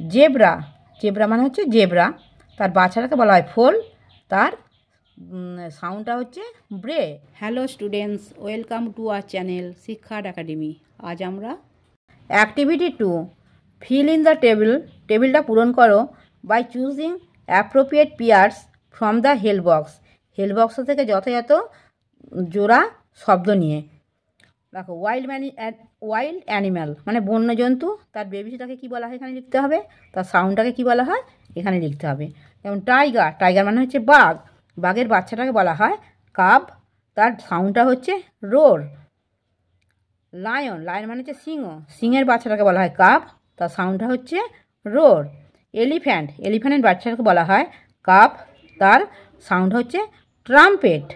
Zebra. Zebra মানে হচ্ছে zebra. তার বাচ্চাটাকে বলা হয় ফোল। তার সাউন্ডটা হচ্ছে ব্রে। Hello students welcome to our channel Shiksha Academy আজ আমরা activity two fill in the table টেবিলটা পূরণ করো by choosing appropriate pairs from the help box help box থেকে যথাযথ জোড়া শব্দ নিয়ে। দেখো ওয়াইল্ড ম্যানি ওয়াইল্ড অ্যানিম্যাল মানে বন্য জন্তু তার বেবিটাকে কী বলা হয় এখানে লিখতে হবে? তার সাউন্ডটাকে কী বলা হয়? এখানে লিখতে হবে। যেমন টাইগার টাইগার মানে হচ্ছে বাঘ। বাঘের বাচ্চাটাকে বলা হয় কাব তার সাউন্ডটা হচ্ছে রোর লায়ন লায়ন মানে হচ্ছে সিংহ। সিংহের বাচ্চাটাকে বলা হয় কাব তার সাউন্ডটা হচ্ছে রোর এলিফ্যান্ট এলিফ্যান্টের বাচ্চাটাকে বলা হয় কাপ তার সাউন্ড হচ্ছে ট্রাম্পেট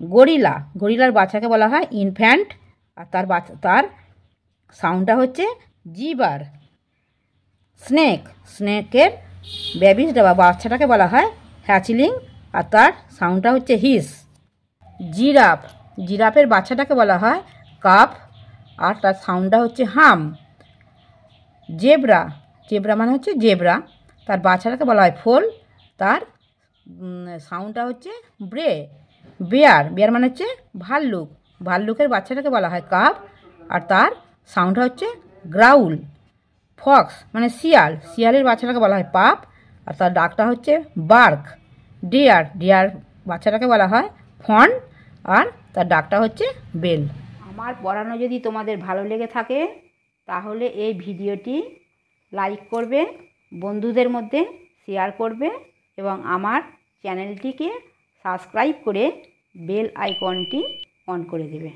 গরিলা গরিলার বাচ্চাকে বলা হয় ইনফ্যান্ট আর তার তার সাউন্ডটা হচ্ছে জিবার। স্নেক, স্নেকের বেবিসটা বা বাচ্চাটাকে বলা হয়, হ্যাচিলিং, আর তার সাউন্ডটা হচ্ছে হিস। জিরাফ, জিরাফের বাচ্চাটাকে বলা হয় কাপ আর তার সাউন্ডটা হচ্ছে হাম। জেব্রা জেব্রা মানে হচ্ছে জেব্রা। তার বাচ্চাটাকে বলা হয় ফোল, তার সাউন্ডটা হচ্ছে ব্রে, বেয়ার। বেয়ার মানে হচ্ছে ভাল্লুক। ভাল্লুকের বাচ্চাটাকে বলা হয় কাপ, আর তার সাউন্ডটা হচ্ছে গ্রাউল ফক্স মানে শিয়াল। শিয়ালের বাচ্চাটাকে বলা হয় পাপ, আর তার ডাকটা হচ্ছে বার্ক ডিয়ার ডিয়ার বাচ্চাটাকে বলা হয় ফন আর তার ডাকটা হচ্ছে বেল আমার পড়ানো যদি তোমাদের ভালো লেগে থাকে, তাহলে এই ভিডিওটি লাইক করবে, বন্ধুদের মধ্যে শেয়ার করবে, এবং আমার চ্যানেলটিকে সাবস্ক্রাইব করে বেল আইকনটি অন করে দেবে।